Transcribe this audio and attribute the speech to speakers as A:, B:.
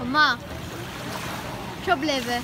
A: 엄마, problemy.